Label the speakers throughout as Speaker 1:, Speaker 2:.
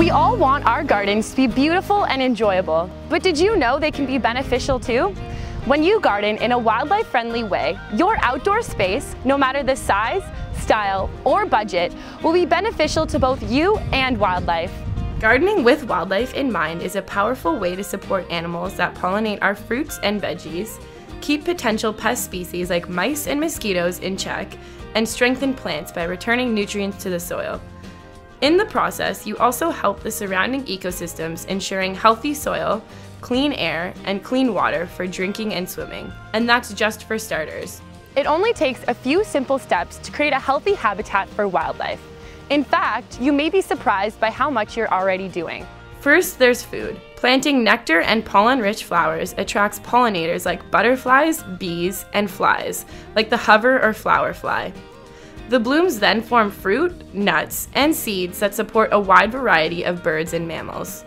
Speaker 1: We all want our gardens to be beautiful and enjoyable, but did you know they can be beneficial too? When you garden in a wildlife-friendly way, your outdoor space, no matter the size, style, or budget, will be beneficial to both you and wildlife.
Speaker 2: Gardening with wildlife in mind is a powerful way to support animals that pollinate our fruits and veggies, keep potential pest species like mice and mosquitoes in check, and strengthen plants by returning nutrients to the soil. In the process, you also help the surrounding ecosystems, ensuring healthy soil, clean air, and clean water for drinking and swimming. And that's just for starters.
Speaker 1: It only takes a few simple steps to create a healthy habitat for wildlife. In fact, you may be surprised by how much you're already doing.
Speaker 2: First, there's food. Planting nectar and pollen-rich flowers attracts pollinators like butterflies, bees, and flies, like the hover or flower fly. The blooms then form fruit, nuts, and seeds that support a wide variety of birds and mammals.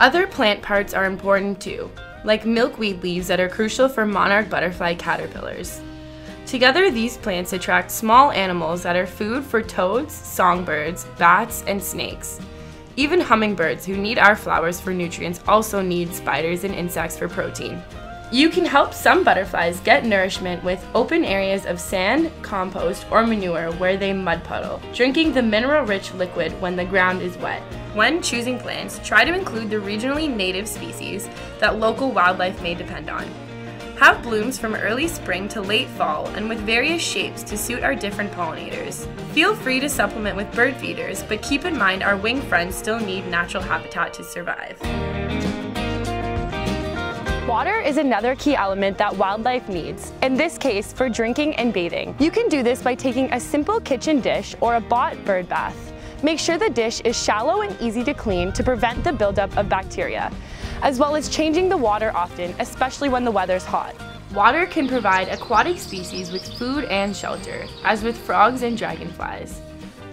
Speaker 2: Other plant parts are important too, like milkweed leaves that are crucial for monarch butterfly caterpillars. Together, these plants attract small animals that are food for toads, songbirds, bats, and snakes. Even hummingbirds who need our flowers for nutrients also need spiders and insects for protein. You can help some butterflies get nourishment with open areas of sand, compost, or manure where they mud puddle, drinking the mineral-rich liquid when the ground is wet. When choosing plants, try to include the regionally native species that local wildlife may depend on. Have blooms from early spring to late fall and with various shapes to suit our different pollinators. Feel free to supplement with bird feeders, but keep in mind our wing friends still need natural habitat to survive.
Speaker 1: Water is another key element that wildlife needs, in this case for drinking and bathing. You can do this by taking a simple kitchen dish or a bought bird bath. Make sure the dish is shallow and easy to clean to prevent the buildup of bacteria as well as changing the water often, especially when the weather's hot.
Speaker 2: Water can provide aquatic species with food and shelter, as with frogs and dragonflies.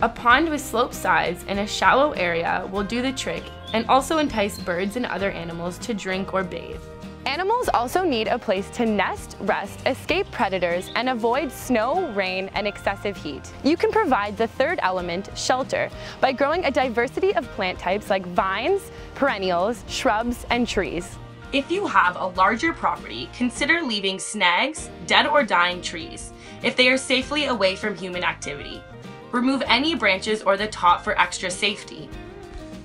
Speaker 2: A pond with sloped sides and a shallow area will do the trick and also entice birds and other animals to drink or bathe.
Speaker 1: Animals also need a place to nest, rest, escape predators, and avoid snow, rain, and excessive heat. You can provide the third element, shelter, by growing a diversity of plant types like vines, perennials, shrubs, and trees.
Speaker 2: If you have a larger property, consider leaving snags, dead or dying trees, if they are safely away from human activity. Remove any branches or the top for extra safety.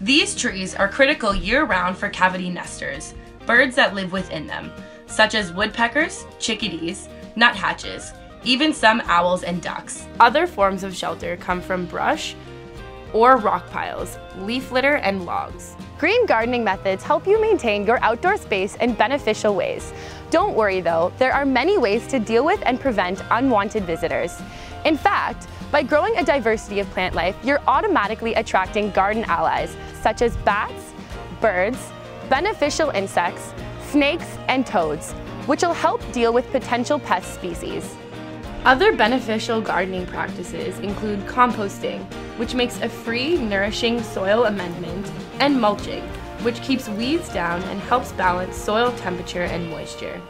Speaker 2: These trees are critical year-round for cavity nesters, birds that live within them, such as woodpeckers, chickadees, nuthatches, even some owls and ducks. Other forms of shelter come from brush or rock piles, leaf litter, and logs.
Speaker 1: Green gardening methods help you maintain your outdoor space in beneficial ways. Don't worry though, there are many ways to deal with and prevent unwanted visitors. In fact, by growing a diversity of plant life, you're automatically attracting garden allies, such as bats, birds, beneficial insects, snakes, and toads, which will help deal with potential pest species.
Speaker 2: Other beneficial gardening practices include composting, which makes a free, nourishing soil amendment, and mulching, which keeps weeds down and helps balance soil temperature and moisture.